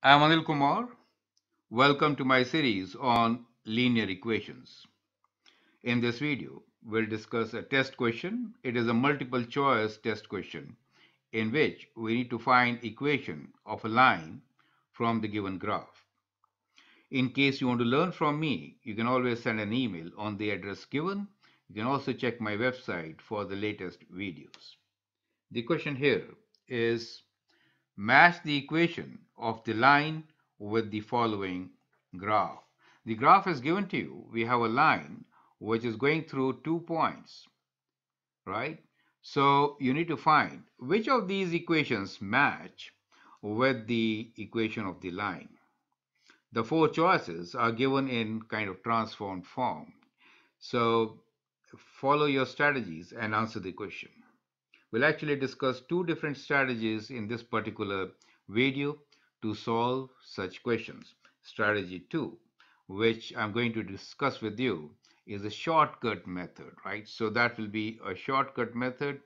I'm Anil Kumar. Welcome to my series on linear equations. In this video, we'll discuss a test question. It is a multiple choice test question in which we need to find equation of a line from the given graph. In case you want to learn from me, you can always send an email on the address given. You can also check my website for the latest videos. The question here is match the equation of the line with the following graph. The graph is given to you. We have a line which is going through two points, right? So you need to find which of these equations match with the equation of the line. The four choices are given in kind of transformed form. So follow your strategies and answer the question. We'll actually discuss two different strategies in this particular video to solve such questions. Strategy 2, which I'm going to discuss with you, is a shortcut method, right? So that will be a shortcut method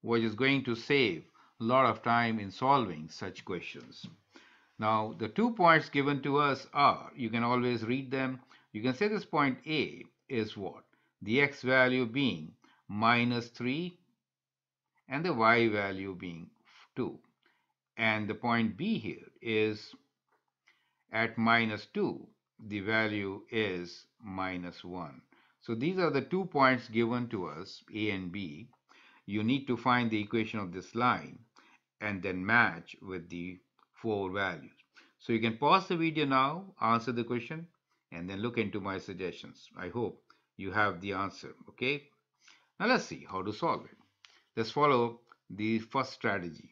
which is going to save a lot of time in solving such questions. Now, the two points given to us are, you can always read them. You can say this point A is what? The x value being minus 3 and the y value being 2. And the point B here is at minus 2, the value is minus 1. So these are the two points given to us, A and B. You need to find the equation of this line and then match with the four values. So you can pause the video now, answer the question, and then look into my suggestions. I hope you have the answer, okay? Now let's see how to solve it. Let's follow the first strategy.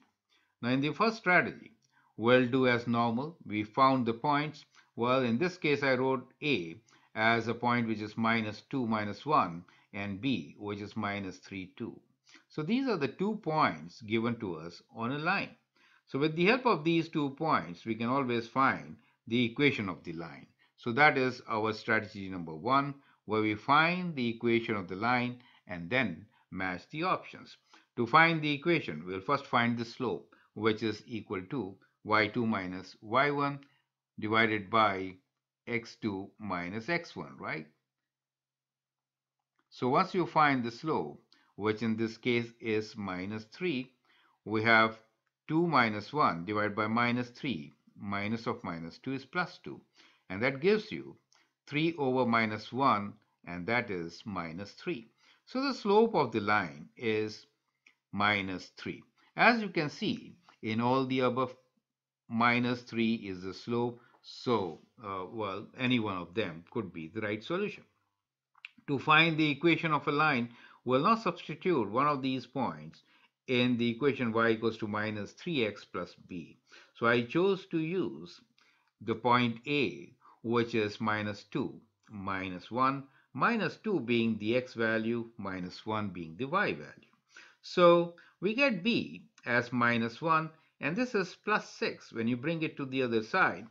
Now in the first strategy, we'll do as normal. We found the points. Well, in this case, I wrote A as a point which is minus 2, minus 1, and B, which is minus 3, 2. So these are the two points given to us on a line. So with the help of these two points, we can always find the equation of the line. So that is our strategy number one, where we find the equation of the line and then match the options. To find the equation, we'll first find the slope, which is equal to y2 minus y1 divided by x2 minus x1, right? So once you find the slope, which in this case is minus 3, we have 2 minus 1 divided by minus 3. Minus of minus 2 is plus 2. And that gives you 3 over minus 1, and that is minus 3. So the slope of the line is minus 3. As you can see, in all the above, minus 3 is the slope. So, uh, well, any one of them could be the right solution. To find the equation of a line, we'll now substitute one of these points in the equation y equals to minus 3x plus b. So I chose to use the point A, which is minus 2, minus 1, minus 2 being the x value, minus 1 being the y value. So we get b as minus 1, and this is plus 6. When you bring it to the other side,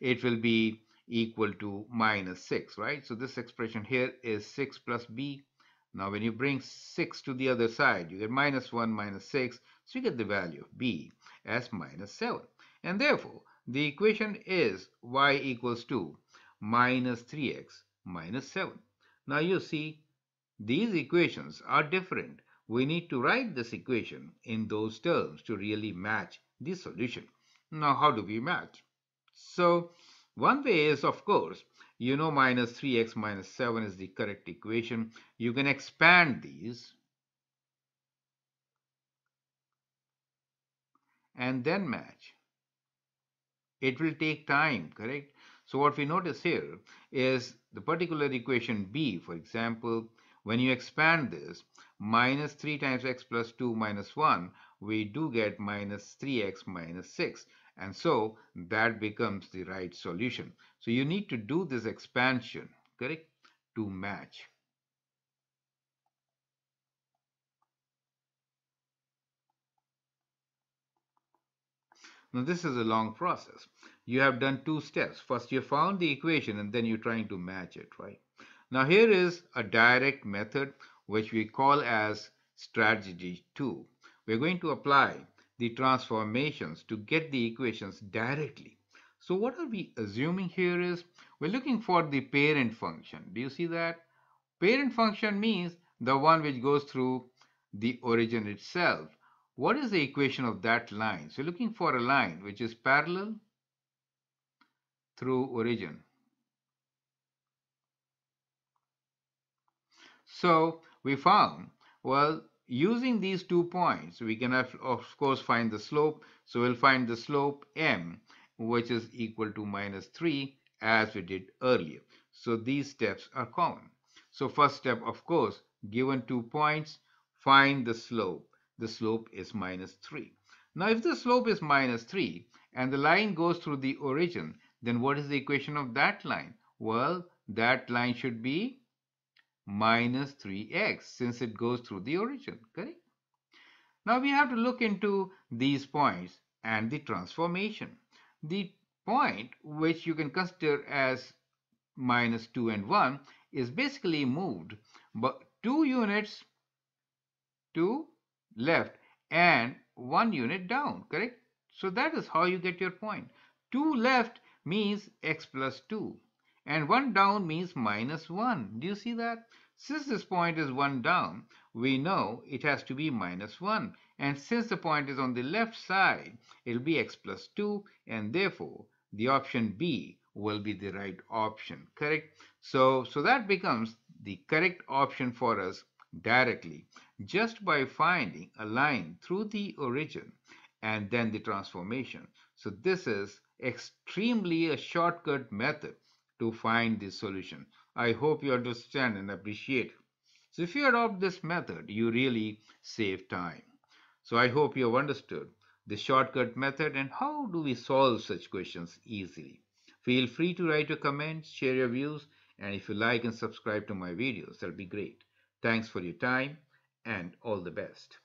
it will be equal to minus 6, right? So this expression here is 6 plus b. Now when you bring 6 to the other side, you get minus 1 minus 6. So you get the value of b as minus 7. And therefore, the equation is y equals to minus 3x minus 7. Now you see, these equations are different. We need to write this equation in those terms to really match the solution. Now how do we match? So one way is, of course, you know minus 3x minus 7 is the correct equation. You can expand these and then match. It will take time, correct? So what we notice here is the particular equation b, for example, when you expand this, minus 3 times x plus 2 minus 1, we do get minus 3x minus 6. And so that becomes the right solution. So you need to do this expansion, correct, to match. Now this is a long process. You have done two steps. First you found the equation and then you're trying to match it, right? Now here is a direct method which we call as strategy 2 we're going to apply the transformations to get the equations directly. So what are we assuming here is we're looking for the parent function. Do you see that? Parent function means the one which goes through the origin itself. What is the equation of that line? So looking for a line which is parallel through origin. So we found, well, using these two points, we can have, of course find the slope. So we'll find the slope m, which is equal to minus 3 as we did earlier. So these steps are common. So first step, of course, given two points, find the slope. The slope is minus 3. Now if the slope is minus 3 and the line goes through the origin, then what is the equation of that line? Well, that line should be minus 3x since it goes through the origin, correct? Now we have to look into these points and the transformation. The point which you can consider as minus 2 and 1 is basically moved but 2 units to left and 1 unit down, correct? So that is how you get your point. 2 left means x plus 2 and 1 down means minus 1. Do you see that? Since this point is 1 down, we know it has to be minus 1. And since the point is on the left side, it will be x plus 2 and therefore the option B will be the right option, correct? So, so that becomes the correct option for us directly just by finding a line through the origin and then the transformation. So this is extremely a shortcut method to find the solution. I hope you understand and appreciate. So if you adopt this method, you really save time. So I hope you have understood the shortcut method and how do we solve such questions easily. Feel free to write your comments, share your views, and if you like and subscribe to my videos, that'll be great. Thanks for your time and all the best.